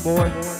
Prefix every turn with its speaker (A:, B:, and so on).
A: boy.